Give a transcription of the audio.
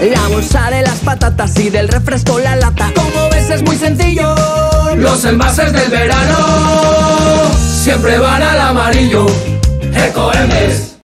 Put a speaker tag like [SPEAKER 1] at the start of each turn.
[SPEAKER 1] La bolsa de las patatas y del refresco la lata. Como ves es muy sencillo.
[SPEAKER 2] Los envases del verano siempre van al amarillo.